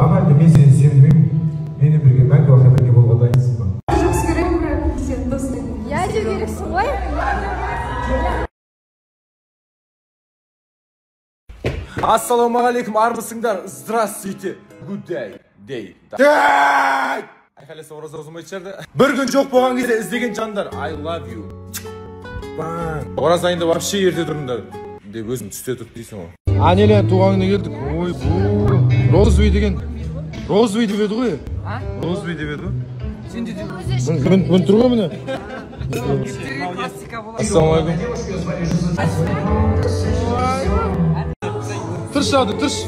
маған мен сені сенбеймін менімен бірге мәңгі бақи бірге болуға дайынсың ба жақсы көремін бірақ сен дос иә дей бересің ғой ассалаумағалейкум армысыңдар здравствуйте good day day. Day айқайласа ораза ұзамайтын шығар да бір күн жоқ болған кезде іздеген жандар i love you. Ораза айында вообще ерте тұрыңдар деп өзің түсте тұрып дейсің ғой анеля туған күніне келдік. Ой бу. Розовый деген. Розовый деп еді ғой. Розовый деп еді ғой. Мін мін тұр ғой міне. Ассалаумағалейкум тұршы ады тұршы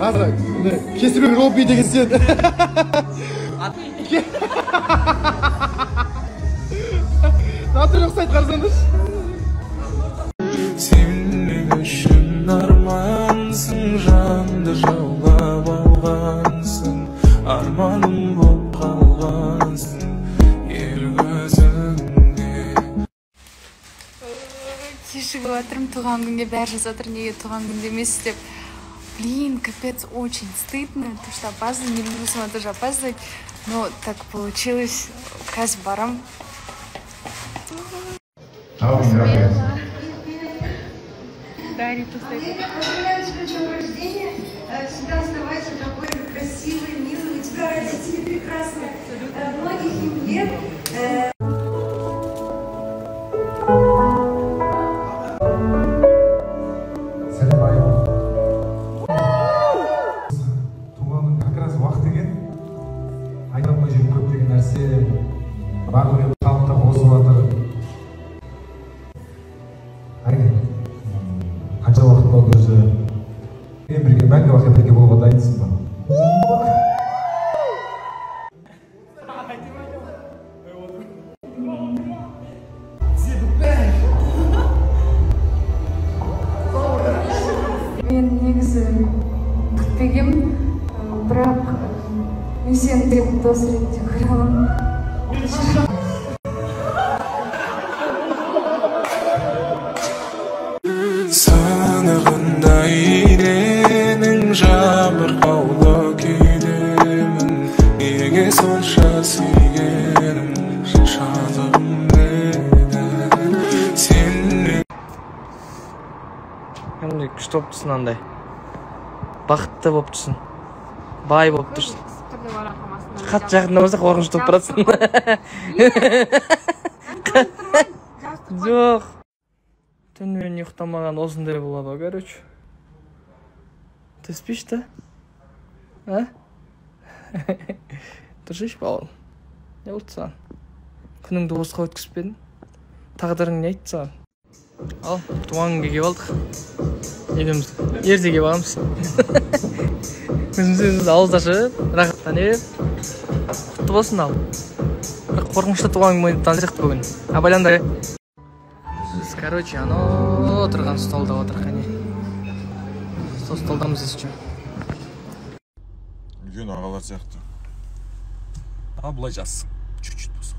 міне кесірбек робби деген сен натуре ұқсайды қарасаңдаршы кешігіп жатырмын туған күнге бәрі жазып жатыр неге туған күнде емес деп блин капец очень стыдно то что опаздываю не люблю сама тоже опаздывать но так получилось қазір барам аумин рахмет Дарья поставит Поздравляю тебя с днем рождения. Э, Всегда оставайся такой красивый, Барлығы қалыпта қосып жатыр айгүл қанша уақыт болды уже менімен бірге мәңгі бақи бірге болуға дайынсың ба мен негізі күтпегенмін бірақ мен сені дос ретінде көре аламын жабырқаулы күйдемін. Неге сонша сүйгенім шалығым еді сен кәдімгідей күшті болып тұрсың андай. Бақытты болып тұрсың. Бай болып тұрсың. қатты жақындамаса қорқынышты болып баратсың жоқ. Түнімен ұйықтамаған осындай болады ғой короче. Ты спишь да? А? Дұрыс балам не болды саған күніңді босқа өткізбедің тағдырың не айтты саған ал туған күнге келіп алдық. Екеуміз ерте келіп алғанбыз өзіміз өзіміз ауыз ашып рахаттанып құтты болсын ал. Бірақ қорқынышты туған күн болып сияқты бүгін. Абайлаңдар біз короче анау отырған столда отырық әне сол столдамыз еще үлкен ағалар сияқты. А былай жассың чуть чуть болса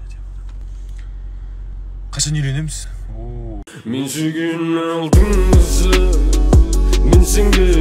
қашан үйленеміз? Мен сүйген алтын қызы мен сенге